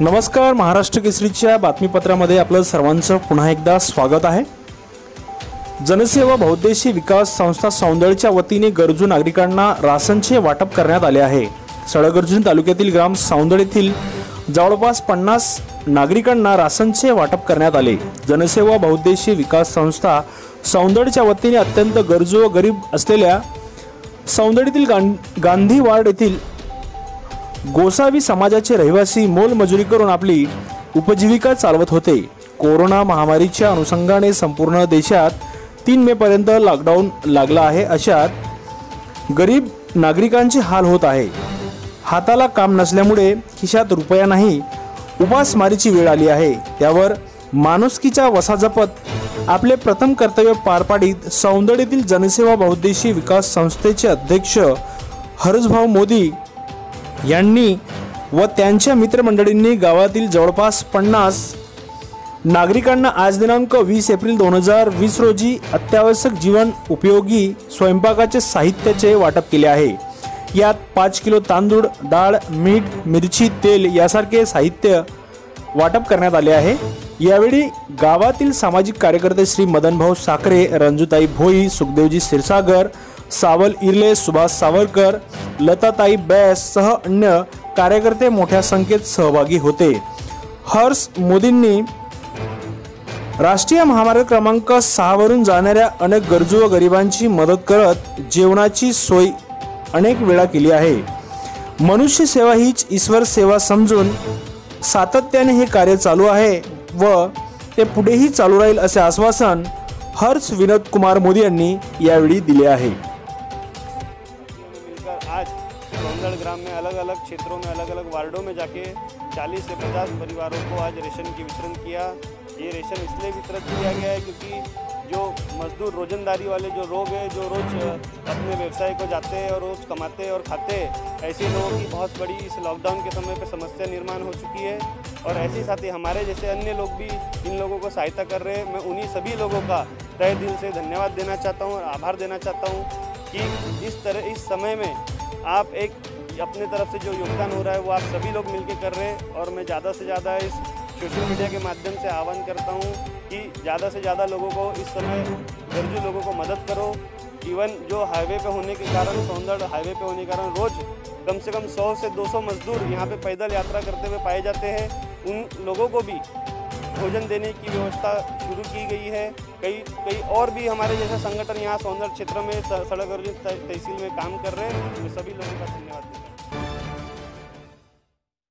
नमस्कार महाराष्ट्र केसरीच्या बातमीपत्रामध्ये आपलं सर्वांचं पुन्हा एकदा स्वागत आहे. जनसेवा बहुद्देशी विकास संस्था सौंदळच्या वतीने गरजू नागरिकांना राशनचे वाटप करण्यात आले आहे. सळगर्जुन तालुक्यातील ग्राम सौंदळ येथील जवळपास पन्नास नागरिकांना राशनचे वाटप करण्यात आले. जनसेवा बहुद्देशीय विकास संस्था सौंदडच्या वतीने अत्यंत गरजू व गरीब असलेल्या सौंदळीतील गां गांधी वार्ड येथील गोसावी समाजाचे रहिवासी मोलमजुरी करून आपली उपजीविका चालवत होते. कोरोना महामारीच्या अनुषंगाने संपूर्ण देशात तीन मे पर्यंत लॉकडाऊन लागला आहे. अशात गरीब नागरिकांचे हाल होत आहे. हाताला काम नसल्यामुळे खिशात रुपया नाही उपासमारीची वेळ आली आहे. त्यावर माणुसकीच्या वसा जपत आपले प्रथम कर्तव्य पार पाडीत सौंदर्यातील जनसेवा बहुद्देशी विकास संस्थेचे अध्यक्ष हर्षभाऊ मोदी यांनी व त्यांच्या मित्रमंडळींनी गावातील जवळपास पन्नास नागरिकांना आज दिनांक वीस एप्रिल दोन हजार वीस रोजी अत्यावश्यक जीवन उपयोगी स्वयंपाकाचे साहित्याचे वाटप केले आहे. यात पाच किलो तांदूळ डाळ मीठ मिरची तेल यासारखे साहित्य वाटप करण्यात आले आहे. यावेळी गावातील सामाजिक कार्यकर्ते श्री मदनभाऊ साखरे रंजुताई भोई सुखदेवजी क्षीरसागर सावल इर्ले सुभाष सावरकर लताताई बैस सह अन्य कार्यकर्ते मोठ्या संख्येत सहभागी होते. हर्ष मोदींनी राष्ट्रीय महामार्ग क्रमांक सहावरून जाणाऱ्या अनेक गरजू व गरिबांची मदत करत जेवणाची सोय अनेक वेळा केली आहे. मनुष्य सेवा हीच ईश्वर सेवा समजून सातत्याने हे कार्य चालू आहे व ते पुढेही चालू राहील असे आश्वासन हर्ष विनोद कुमार मोदी यांनी यावेळी दिले आहे. आज ग्राम में अलग अलग क्षेत्रों में अलग अलग वार्डों में जाके 40 से 50 परिवारों को आज रेशन की वितरण किया. ये रेशन इसलिए वितरित किया गया है क्योंकि जो मजदूर, रोजंदारी वाले जो लोग हैं, जो रोज अपने व्यवसाय को जाते हैं और रोज कमाते हैं और खाते हैं, ऐसे लोगों की बहुत बड़ी इस लॉकडाउन के समय पर समस्या निर्माण हो चुकी है। और ऐसे ही साथ ही हमारे जैसे अन्य लोग भी इन लोगों को सहायता कर रहे हैं। मैं उन्हीं सभी लोगों का तय दिल से धन्यवाद देना चाहता हूँ और आभार देना चाहता हूँ कि इस तरह, इस समय में आप एक, अपने तरफ़ से जो योगदान हो रहा है, वो आप सभी लोग मिलकर कर रहे हैं। और मैं ज़्यादा से ज़्यादा इस सोशल मीडिया के माध्यम से आह्वान करता हूँ कि ज़्यादा से ज़्यादा लोगों को इस समय गरजू लोगों को मदद करो। इवन जो हाईवे पे होने के कारण, सौंदर्य हाईवे पे होने के कारण रोज़ कम से कम 100 से 200 मजदूर यहाँ पे पैदल यात्रा करते हुए पाए जाते हैं। उन लोगों को भी भोजन देने की व्यवस्था शुरू की गई है। कई कई और भी हमारे जैसे संगठन यहाँ सौंदर्य क्षेत्र में सड़क और तहसील में काम कर रहे हैं। सभी लोगों का धन्यवाद देता